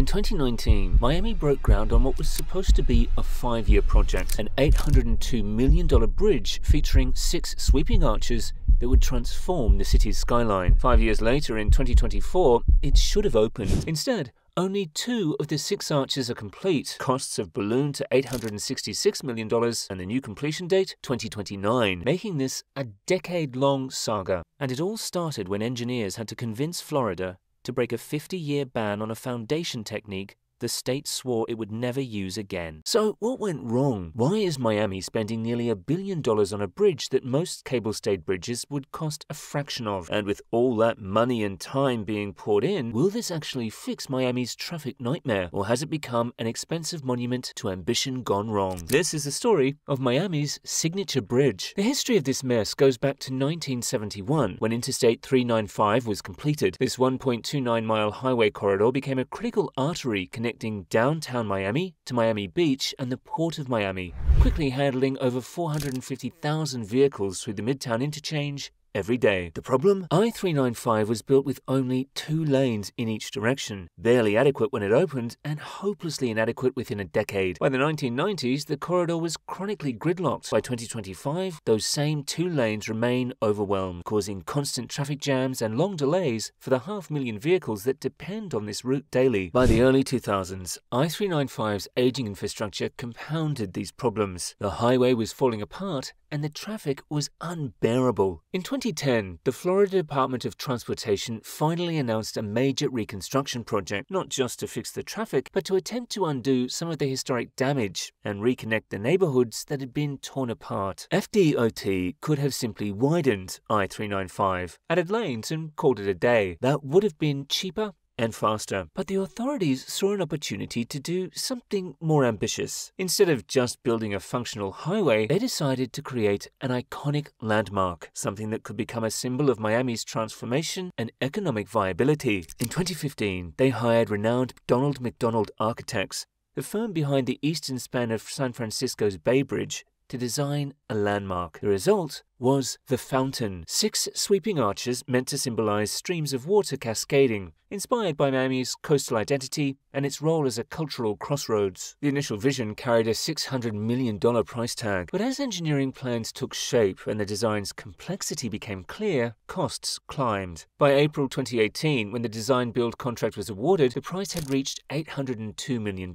In 2019, Miami broke ground on what was supposed to be a five year project, an $802 million bridge featuring six sweeping arches that would transform the city's skyline. Five years later, in 2024, it should have opened. Instead, only two of the six arches are complete. Costs have ballooned to $866 million, and the new completion date, 2029, making this a decade long saga. And it all started when engineers had to convince Florida to break a 50 year ban on a foundation technique the state swore it would never use again. So, what went wrong? Why is Miami spending nearly a billion dollars on a bridge that most cable stayed bridges would cost a fraction of? And with all that money and time being poured in, will this actually fix Miami's traffic nightmare? Or has it become an expensive monument to ambition gone wrong? This is the story of Miami's signature bridge. The history of this mess goes back to 1971 when Interstate 395 was completed. This 1.29 mile highway corridor became a critical artery connecting connecting downtown Miami to Miami Beach and the Port of Miami, quickly handling over 450,000 vehicles through the Midtown Interchange every day. The problem? I 395 was built with only two lanes in each direction, barely adequate when it opened and hopelessly inadequate within a decade. By the 1990s, the corridor was chronically gridlocked. By 2025, those same two lanes remain overwhelmed, causing constant traffic jams and long delays for the half million vehicles that depend on this route daily. By the early 2000s, I 395's aging infrastructure compounded these problems. The highway was falling apart and the traffic was unbearable. In 2010, the Florida Department of Transportation finally announced a major reconstruction project, not just to fix the traffic, but to attempt to undo some of the historic damage and reconnect the neighborhoods that had been torn apart. FDOT could have simply widened I 395, added lanes, and called it a day. That would have been cheaper and faster. But the authorities saw an opportunity to do something more ambitious. Instead of just building a functional highway, they decided to create an iconic landmark, something that could become a symbol of Miami's transformation and economic viability. In 2015, they hired renowned Donald MacDonald Architects, the firm behind the eastern span of San Francisco's Bay Bridge, to design a landmark. The result was the fountain, six sweeping arches meant to symbolize streams of water cascading, inspired by Miami's coastal identity and its role as a cultural crossroads. The initial vision carried a $600 million price tag, but as engineering plans took shape and the design's complexity became clear, costs climbed. By April 2018, when the design build contract was awarded, the price had reached $802 million.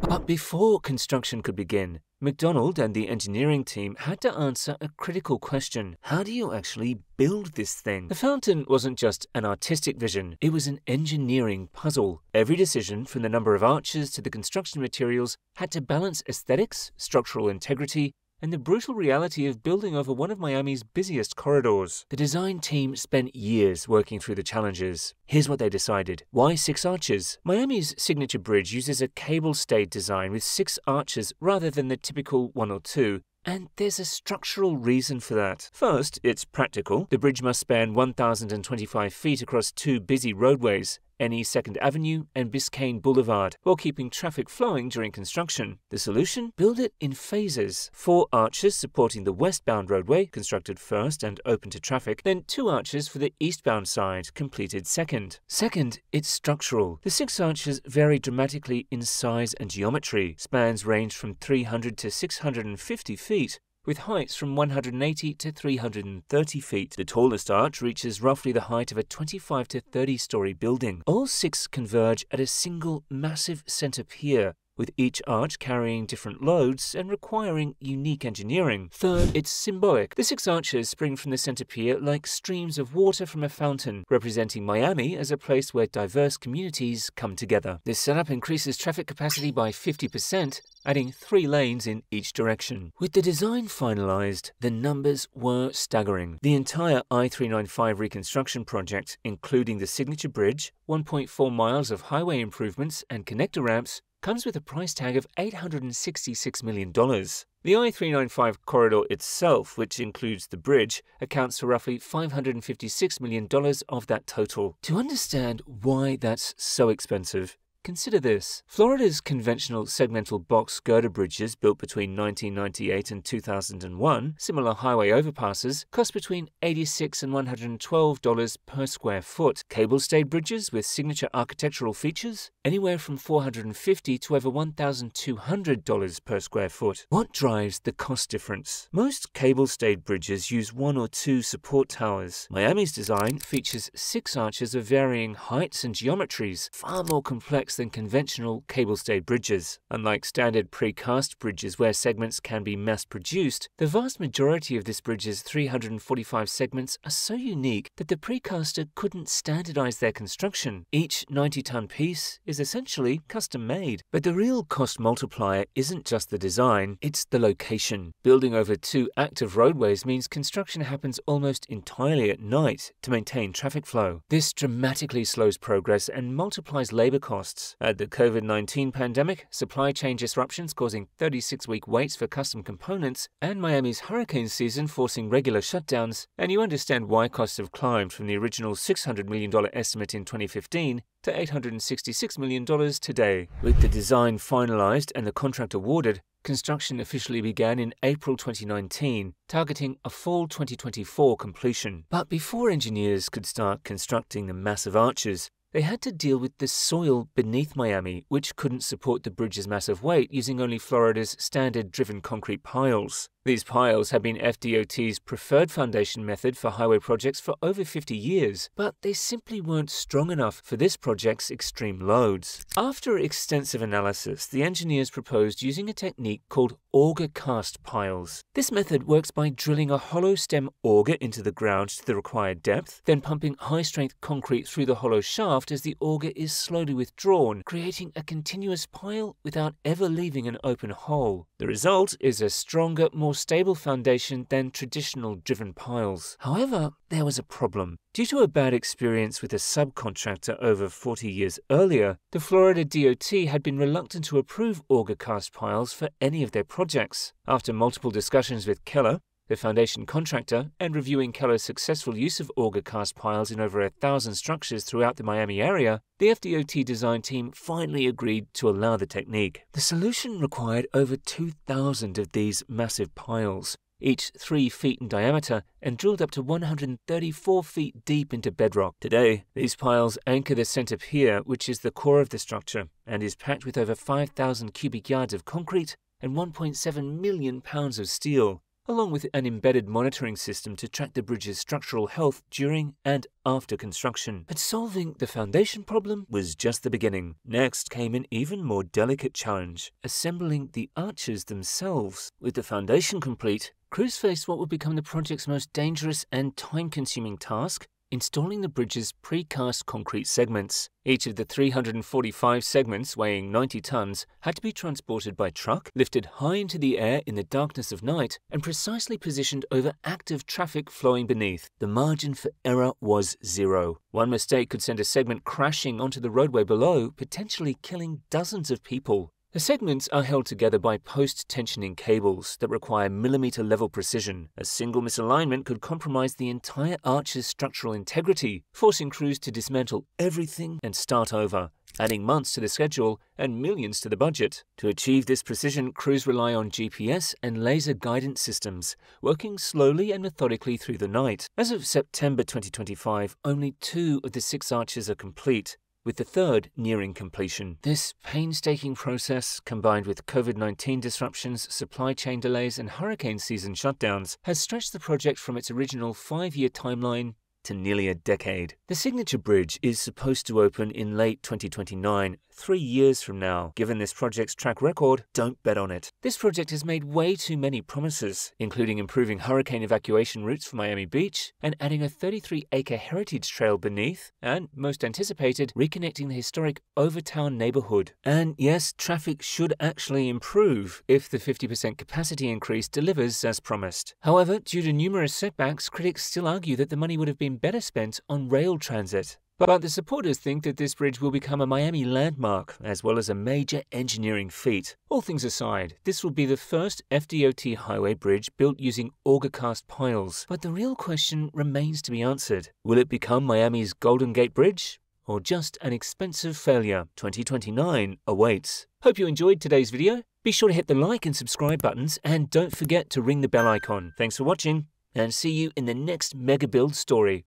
But before construction could begin, MacDonald and the engineering team had to answer a critical question. How do you actually build this thing? The fountain wasn't just an artistic vision, it was an engineering puzzle. Every decision, from the number of arches to the construction materials, had to balance aesthetics, structural integrity, and the brutal reality of building over one of Miami's busiest corridors. The design team spent years working through the challenges. Here's what they decided. Why six arches? Miami's signature bridge uses a cable stayed design with six arches rather than the typical one or two, and there's a structural reason for that. First, it's practical. The bridge must span 1,025 feet across two busy roadways, NE 2nd Avenue and Biscayne Boulevard, while keeping traffic flowing during construction. The solution? Build it in phases. Four arches supporting the westbound roadway, constructed first and open to traffic, then two arches for the eastbound side, completed second. Second, it's structural. The six arches vary dramatically in size and geometry. Spans range from 300 to 650 feet, with heights from 180 to 330 feet. The tallest arch reaches roughly the height of a 25 to 30 story building. All six converge at a single massive center pier with each arch carrying different loads and requiring unique engineering. Third, it's symbolic. The six arches spring from the center pier like streams of water from a fountain, representing Miami as a place where diverse communities come together. This setup increases traffic capacity by 50%, adding three lanes in each direction. With the design finalized, the numbers were staggering. The entire I-395 reconstruction project, including the signature bridge, 1.4 miles of highway improvements and connector ramps, comes with a price tag of $866 million. The I 395 corridor itself, which includes the bridge, accounts for roughly $556 million of that total. To understand why that's so expensive, Consider this. Florida's conventional segmental box girder bridges built between 1998 and 2001, similar highway overpasses, cost between 86 and $112 per square foot. Cable stayed bridges with signature architectural features, anywhere from 450 to over $1,200 per square foot. What drives the cost difference? Most cable stayed bridges use one or two support towers. Miami's design features six arches of varying heights and geometries, far more complex than conventional cable-stayed bridges. Unlike standard precast bridges where segments can be mass-produced, the vast majority of this bridge's 345 segments are so unique that the precaster couldn't standardize their construction. Each 90-ton piece is essentially custom-made. But the real cost multiplier isn't just the design, it's the location. Building over two active roadways means construction happens almost entirely at night to maintain traffic flow. This dramatically slows progress and multiplies labor costs Add uh, the COVID 19 pandemic, supply chain disruptions causing 36 week waits for custom components, and Miami's hurricane season forcing regular shutdowns, and you understand why costs have climbed from the original $600 million estimate in 2015 to $866 million today. With the design finalized and the contract awarded, construction officially began in April 2019, targeting a fall 2024 completion. But before engineers could start constructing the massive arches, they had to deal with the soil beneath Miami, which couldn't support the bridge's massive weight using only Florida's standard driven concrete piles. These piles have been FDOT's preferred foundation method for highway projects for over 50 years, but they simply weren't strong enough for this project's extreme loads. After extensive analysis, the engineers proposed using a technique called auger cast piles. This method works by drilling a hollow stem auger into the ground to the required depth, then pumping high strength concrete through the hollow shaft as the auger is slowly withdrawn, creating a continuous pile without ever leaving an open hole. The result is a stronger, more stable foundation than traditional driven piles. However, there was a problem. Due to a bad experience with a subcontractor over 40 years earlier, the Florida DOT had been reluctant to approve auger cast piles for any of their projects. After multiple discussions with Keller, the foundation contractor, and reviewing Keller's successful use of auger cast piles in over a thousand structures throughout the Miami area, the FDOT design team finally agreed to allow the technique. The solution required over 2,000 of these massive piles, each 3 feet in diameter and drilled up to 134 feet deep into bedrock. Today, these piles anchor the center pier, which is the core of the structure, and is packed with over 5,000 cubic yards of concrete and 1.7 million pounds of steel along with an embedded monitoring system to track the bridge's structural health during and after construction. But solving the foundation problem was just the beginning. Next came an even more delicate challenge assembling the arches themselves. With the foundation complete, crews faced what would become the project's most dangerous and time consuming task installing the bridge's precast concrete segments. Each of the 345 segments, weighing 90 tons, had to be transported by truck, lifted high into the air in the darkness of night, and precisely positioned over active traffic flowing beneath. The margin for error was zero. One mistake could send a segment crashing onto the roadway below, potentially killing dozens of people. The segments are held together by post-tensioning cables that require millimeter level precision. A single misalignment could compromise the entire arch's structural integrity, forcing crews to dismantle everything and start over, adding months to the schedule and millions to the budget. To achieve this precision, crews rely on GPS and laser guidance systems, working slowly and methodically through the night. As of September 2025, only two of the six arches are complete, with the third nearing completion. This painstaking process, combined with COVID 19 disruptions, supply chain delays, and hurricane season shutdowns, has stretched the project from its original five year timeline to nearly a decade. The Signature Bridge is supposed to open in late 2029, three years from now. Given this project's track record, don't bet on it. This project has made way too many promises, including improving hurricane evacuation routes for Miami Beach and adding a 33 acre heritage trail beneath, and, most anticipated, reconnecting the historic Overtown neighborhood. And yes, traffic should actually improve if the 50% capacity increase delivers as promised. However, due to numerous setbacks, critics still argue that the money would have been better spent on rail transit. But the supporters think that this bridge will become a Miami landmark, as well as a major engineering feat. All things aside, this will be the first FDOT highway bridge built using auger cast piles. But the real question remains to be answered. Will it become Miami's Golden Gate Bridge? or just an expensive failure? 2029 awaits. Hope you enjoyed today's video. Be sure to hit the like and subscribe buttons and don't forget to ring the bell icon. Thanks for watching and see you in the next mega build story.